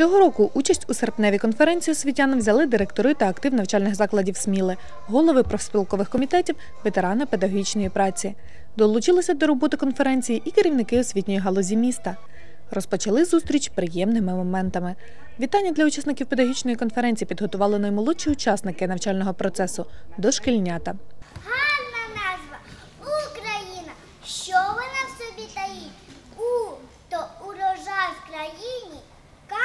Цього року участь у серпневій конференції освітян взяли директори та актив навчальних закладів Сміли, голови профспілкових комітетів, ветерани педагогічної праці. Долучилися до роботи конференції і керівники освітньої галузі міста. Розпочали зустріч приємними моментами. Вітання для учасників педагогічної конференції підготували наймолодші учасники навчального процесу дошкільнята. Гарна назва Україна. Що вона в собі таїть? У то урожай в країні, К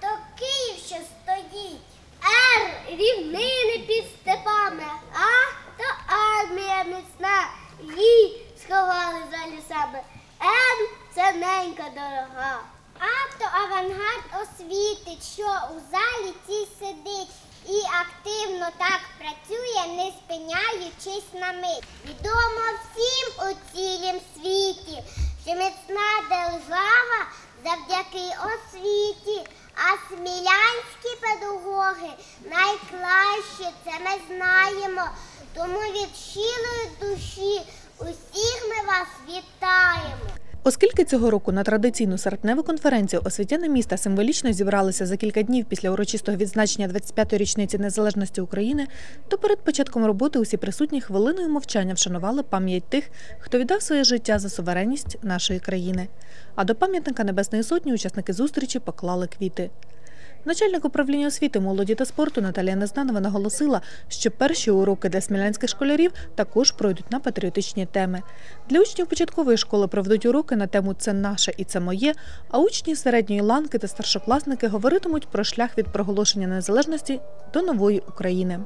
то Київ, що стоїть. Р рівнини під степами, А то армія міцна. Її сховали за лісами. Це ненька дорога. А авангард освіти, що у залі цій сидить і активно так працює, не спиняючись на мить. Відомо всім у цілім світі, що міцна держава завдяки освіті, а смілянські педагоги найкраще це ми знаємо. Тому від щирої душі усіх ми вас вітаємо. Оскільки цього року на традиційну серпневу конференцію освітяни міста символічно зібралися за кілька днів після урочистого відзначення 25-ї річниці незалежності України, то перед початком роботи усі присутні хвилиною мовчання вшанували пам'ять тих, хто віддав своє життя за суверенність нашої країни. А до пам'ятника Небесної Сотні учасники зустрічі поклали квіти. Начальник управління освіти, молоді та спорту Наталія Незнанова наголосила, що перші уроки для смілянських школярів також пройдуть на патріотичні теми. Для учнів початкової школи проведуть уроки на тему Це наше і це моє. А учні середньої ланки та старшокласники говоритимуть про шлях від проголошення незалежності до нової України.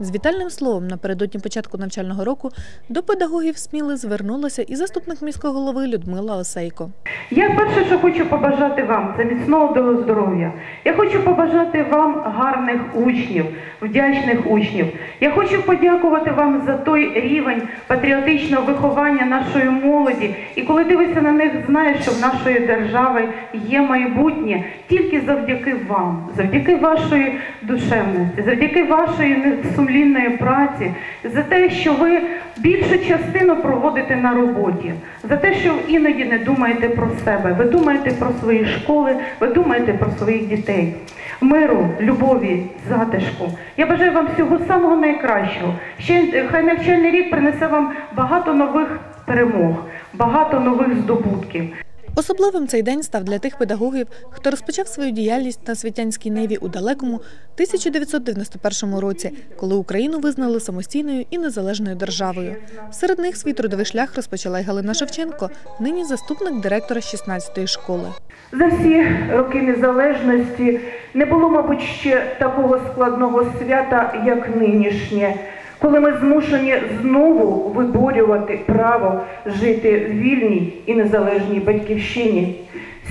З вітальним словом напередодні початку навчального року до педагогів Сміли звернулася і заступник міського голови Людмила Осейко. Я перше, що хочу побажати вам, це міцного здоров'я. Я хочу побажати вам гарних учнів, вдячних учнів. Я хочу подякувати вам за той рівень патріотичного виховання нашої молоді. І коли дивишся на них, знаєш, що в нашої держави є майбутнє тільки завдяки вам, завдяки вашої душевності, завдяки вашої сумлінної праці, за те, що ви більшу частину проводите на роботі, за те, що іноді не думаєте про себе, ви думаєте про свої школи, ви думаєте про своїх дітей. Миру, любові, затишку. Я бажаю вам всього самого найкращого. Ще хай навчальний рік принесе вам багато нових перемог, багато нових здобутків. Особливим цей день став для тих педагогів, хто розпочав свою діяльність на світянській ниві у далекому 1991 році, коли Україну визнали самостійною і незалежною державою. Серед них свій трудовий шлях розпочала й Галина Шевченко, нині заступник директора 16-ї школи. За всі роки незалежності не було, мабуть, ще такого складного свята, як нинішнє коли ми змушені знову виборювати право жити в вільній і незалежній батьківщині.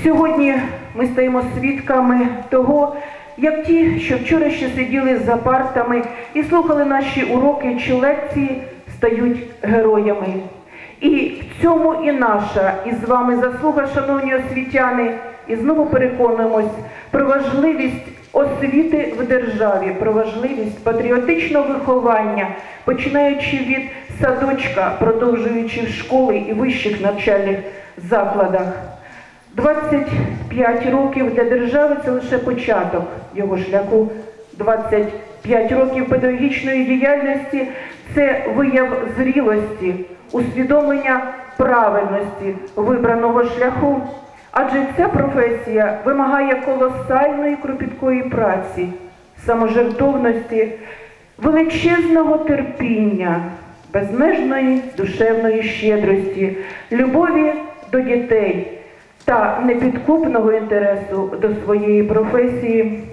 Сьогодні ми стаємо свідками того, як ті, що вчора ще сиділи за партами і слухали наші уроки чи лекції, стають героями. І в цьому і наша, і з вами заслуга, шановні освітяни, і знову переконуємось про важливість освіти в державі, про важливість патріотичного виховання, починаючи від садочка, продовжуючи в школи і вищих навчальних закладах. 25 років для держави це лише початок його шляху. 25 років педагогічної діяльності це вияв зрілості, усвідомлення правильності вибраного шляху. Адже ця професія вимагає колосальної кропіткої праці, саможертовності, величезного терпіння, безмежної душевної щедрості, любові до дітей та непідкупного інтересу до своєї професії.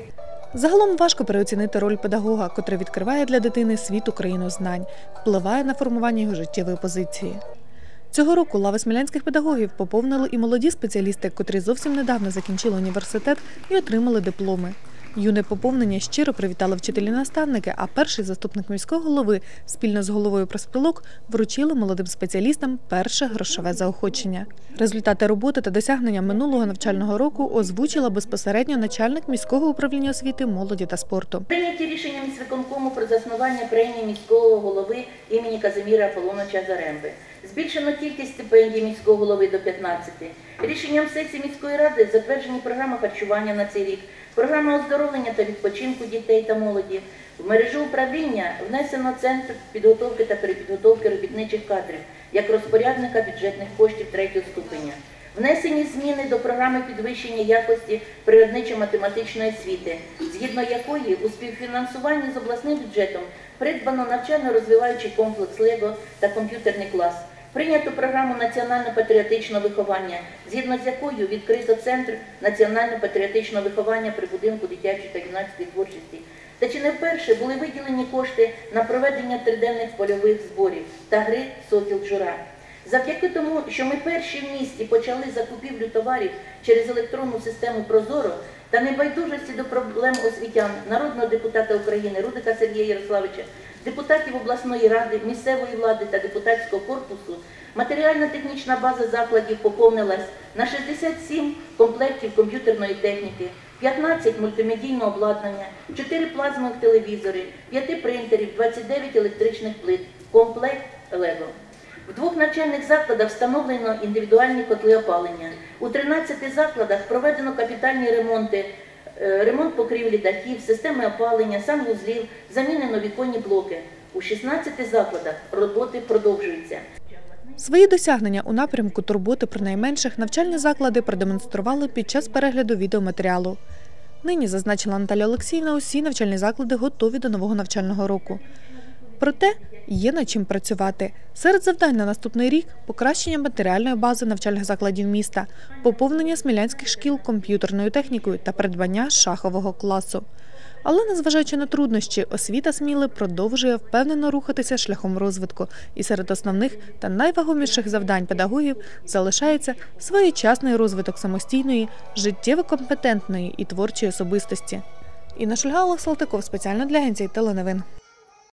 Загалом важко переоцінити роль педагога, котрий відкриває для дитини світ Україну знань, впливає на формування його життєвої позиції. Цього року лави смілянських педагогів поповнили і молоді спеціалісти, котрі зовсім недавно закінчили університет і отримали дипломи. Юне поповнення щиро привітали вчителі-наставники, а перший заступник міського голови спільно з головою проспілок вручили молодим спеціалістам перше грошове заохочення. Результати роботи та досягнення минулого навчального року озвучила безпосередньо начальник міського управління освіти, молоді та спорту. Прийняті рішення міськвиконкому про заснування премії міського голови імені Казиміра Аполлоновича Заремби. Збільшено кількість стипендій міського голови до 15. Рішенням сесії міської ради затверджені програми харчування на цей рік, програма оздоровлення та відпочинку дітей та молоді. В мережу управління внесено центр підготовки та перепідготовки робітничих кадрів як розпорядника бюджетних коштів третього ступеня. Внесені зміни до програми підвищення якості природничо-математичної освіти, згідно якої у співфінансуванні з обласним бюджетом придбано навчально-розвиваючий комплекс Лего та комп'ютерний клас. Прийнято програму національно-патріотичного виховання, згідно з якою відкрито центр національно-патріотичного виховання при будинку дитячої та юнацької творчості. Та чи не вперше були виділені кошти на проведення триденних польових зборів та гри Сокіл Джура. Завдяки тому, що ми перші в місті почали закупівлю товарів через електронну систему Прозоро та небайдужості до проблем освітян народного депутата України Рудика Сергія Ярославича, депутатів обласної ради, місцевої влади та депутатського корпусу, матеріально-технічна база закладів поповнилась на 67 комплектів комп'ютерної техніки, 15 мультимедійного обладнання, 4 плазмових телевізори, 5 принтерів, 29 електричних плит, комплект Лего. В двох навчальних закладах встановлено індивідуальні котли опалення. У 13 закладах проведено капітальні ремонти, е, ремонт покрівлі дахів, системи опалення, санвузлів, замінено віконні блоки. У 16 закладах роботи продовжуються. Свої досягнення у напрямку турботи про найменших навчальні заклади продемонстрували під час перегляду відеоматеріалу. Нині, зазначила Наталя Олексіївна, усі навчальні заклади готові до нового навчального року. Проте є над чим працювати. Серед завдань на наступний рік покращення матеріальної бази навчальних закладів міста, поповнення смілянських шкіл комп'ютерною технікою та придбання шахового класу. Але незважаючи на труднощі, освіта Сміли продовжує впевнено рухатися шляхом розвитку, і серед основних та найвагоміших завдань педагогів залишається своєчасний розвиток самостійної, життєво компетентної і творчої особистості. Інна Шульга, Олег Салтиков спеціально для агенції Теленовин.